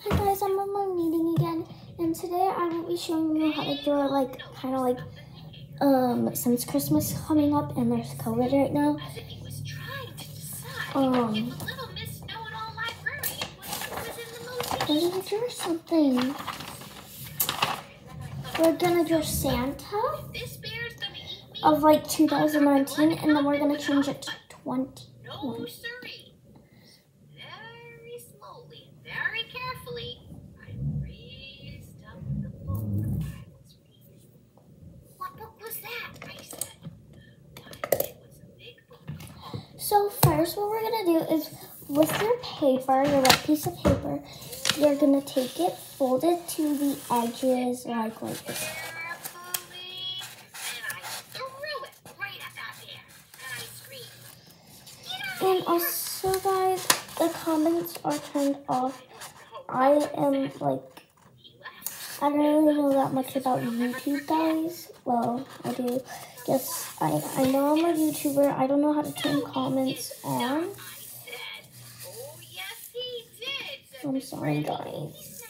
Hi guys, I'm on my meeting again, and today I will be showing you how to draw like kind of like um since Christmas coming up and there's COVID right now. Um, I'm gonna draw something. We're gonna draw Santa of like 2019, and then we're gonna change it to 20. No, siree. Very slowly, very carefully, I raised up the book I was reading. What book was that? I said. Why, it was a big book called So first what we're gonna do is with your paper, your wet piece of paper, you're gonna take it, fold it to the edges like like this. And also guys, the comments are turned off. I am like I don't really know that much about YouTube guys. Well, I do. Yes, I, I know I'm a YouTuber. I don't know how to turn comments on. I'm sorry guys.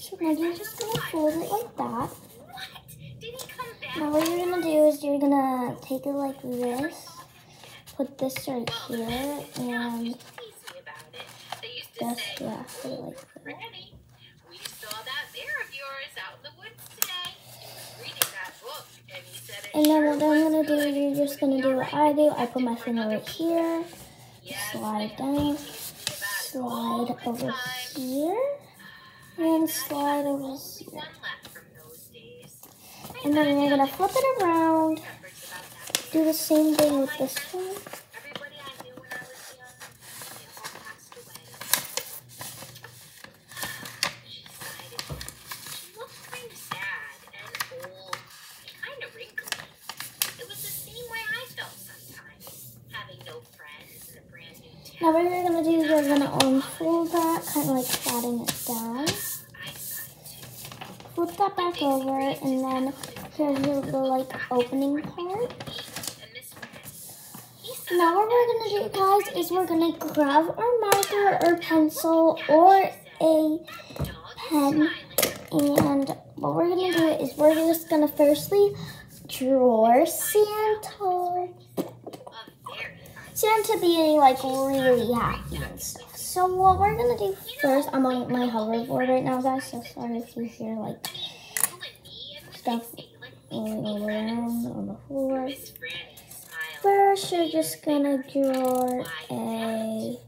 So now you're just the gonna fold it like that. Now what you're gonna do is you're gonna take it like this, put this right here, and to say, yeah, put it "Oh, like that. Granny, we saw that bear of yours out in the woods today. He was reading that book, and he said it And then what I'm gonna do, good. you're just gonna do what I do. I put my finger right here, slide down, slide over here, and slide over here. And then imagine we're gonna flip it around, do the same thing with this one. Everybody I knew when I was young, they all passed away. She sighed again. She looked kind of sad and old and kind of wrinkly. It was the same way I felt sometimes, having no friends in a brand new Now town. what you're gonna do is you're gonna unfold kind like patting it down. Flip that back over, and then here's the like opening part. Now what we're gonna do, guys, is we're gonna grab our marker or pencil or a pen, and what we're gonna do is we're just gonna firstly draw Santa. Santa being like really happy and stuff. So what we're gonna do first, I'm on my hoverboard right now, guys. So sorry if you hear like stuff rolling around on the floor. First, you're just gonna draw a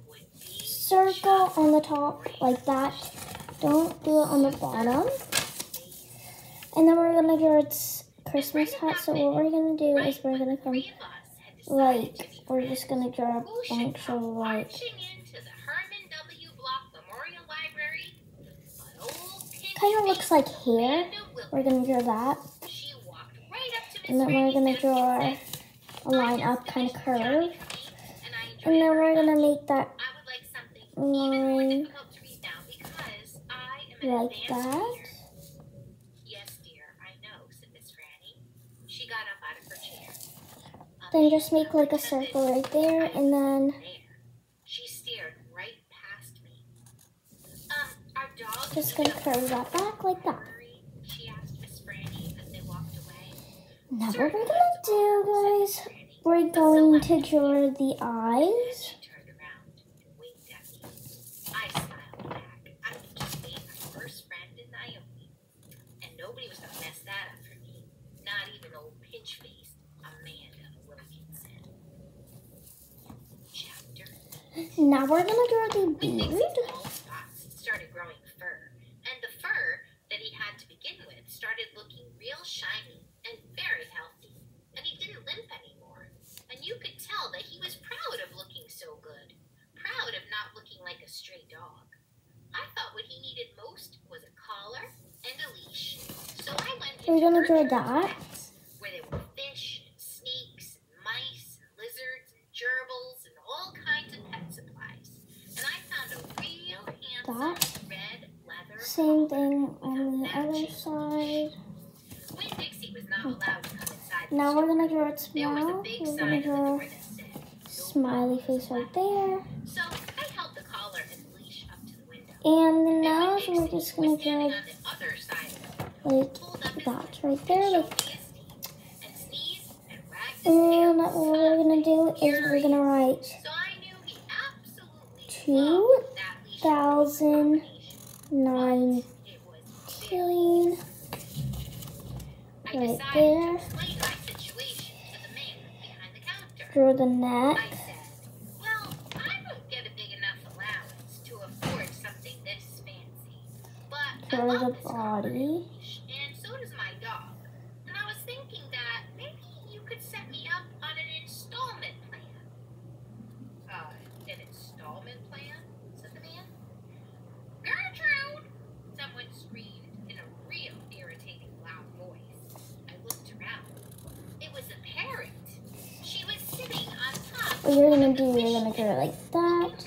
circle on the top like that. Don't do it on the bottom. And then we're gonna draw its Christmas hat. So what we're gonna do is we're gonna come like we're just gonna draw a bunch of like kind of looks like hair. We're gonna draw that, to and then we're gonna draw a line up, kind of curve, and then we're gonna make that line to like that. Then just make like a circle right there, and then there. She stared right past me. Um, just gonna curve that back like that. Worried? She asked Miss Franny as they walked away. Now what we're gonna do, guys, we're going to draw the eyes. She turned around and winked at me. I smiled back. I was just being my first friend in Naomi. And nobody was gonna mess that up for me. Not even old pinch faced Amanda Wilkinson. Chapter Now we're gonna draw the With beard. Dixie's bald spots started growing fur, and the fur that he had to begin with started looking real shiny and very healthy, and he didn't limp anymore. And you could tell that he was proud of looking so good, proud of not looking like a stray dog. I thought what he needed most was a collar and a leash, so I went We're into gonna draw that. pets, where there were fish and snakes and mice and lizards and gerbils and all kinds of pet supplies. And I found a real handsome That. red leather Same thing on the other side. When Dixie was not hmm. allowed to come inside the Now we're gonna draw its there was a mouth. big We're gonna draw door that said, "No smiley face right there. So and then now we're just gonna go like that right there. Like, and what we're gonna do is we're gonna write two thousand nineteen right there. Through the neck. for the body. And so does my dog. And I was thinking that maybe you could set me up on an installment plan. Uh, an installment plan? said the man. Gertrude! Someone screamed in a real irritating loud voice. I looked around. It was a parrot. She was sitting on top. What you're gonna do, you're gonna go like that.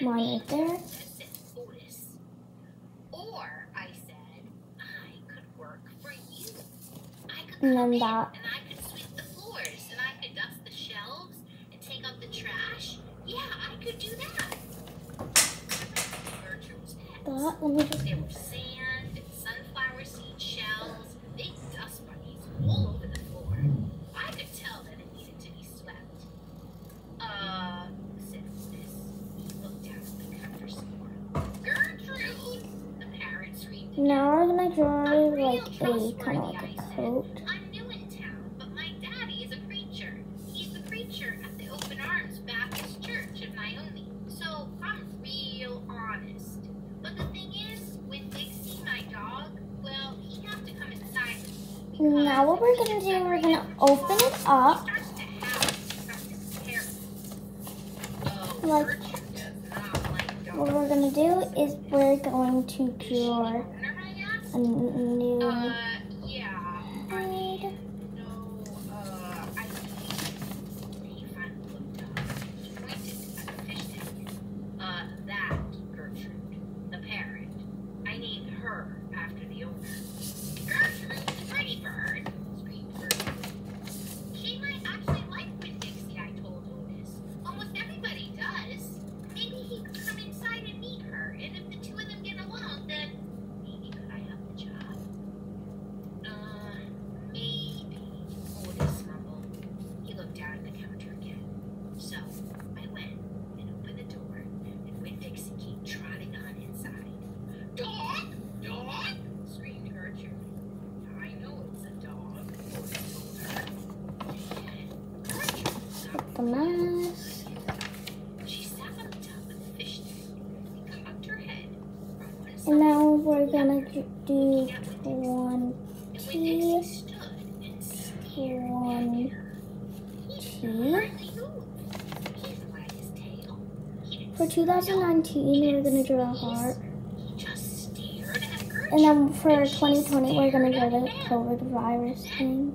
monitor. And then that. And I could sweep the floors, and I could dust the shelves, and take out the trash. Yeah, I could do that. That, let me just... teacher at the Open Arms Baptist Church in Wyoming, so I'm real honest. But the thing is, with Dixie, my dog, well, he has to come inside. Now what we're going to do, we're going to open it up. Like, what we're going to do is we're going to cure a new... Uh, the mess. And now we're gonna do 20, 20, for 2019, we're gonna draw a heart. And then for 2020, we're gonna draw the COVID virus thing.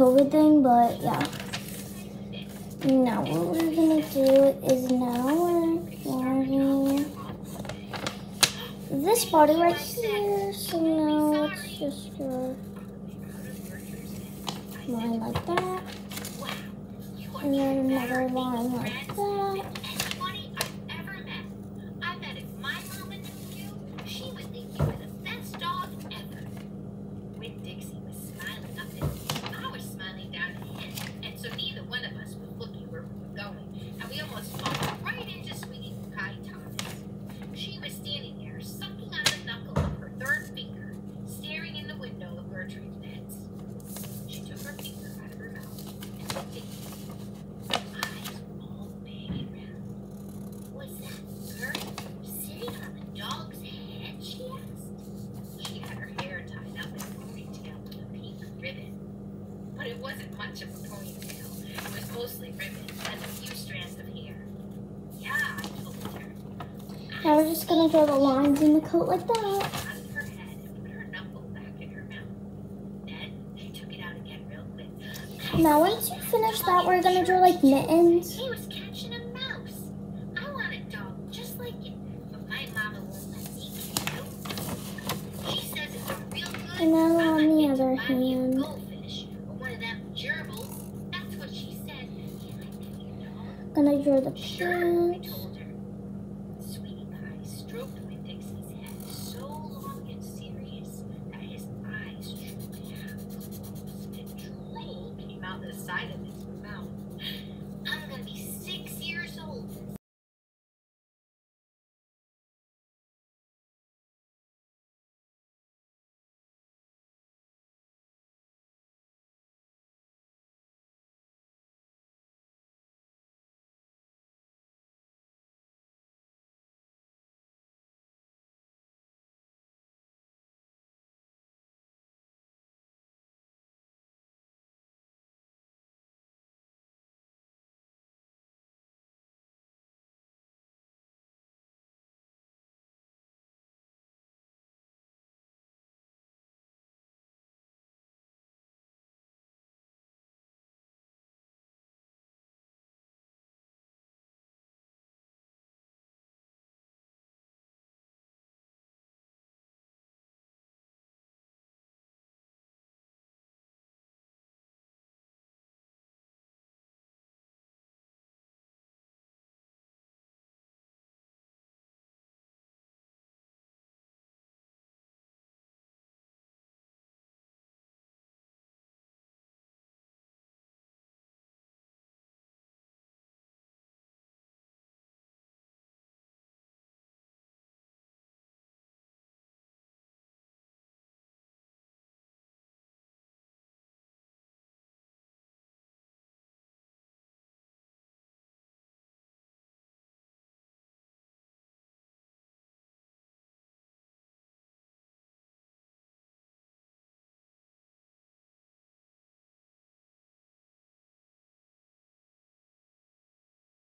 COVID thing, but yeah. Now what we're gonna do is now we're going this body right here. So now let's just go line like that. And then another line like that. Gonna draw the lines in the coat like that. Out of her head and put her knuckle back in her mouth. Then she took it out again real quick. Now once you finish that, we're gonna draw like mittens. He was catching a mouse. I want a dog just like it, but my mama won't let me keep. She says if I'm real good, And then on the other buy me a hand- goldfish or one of that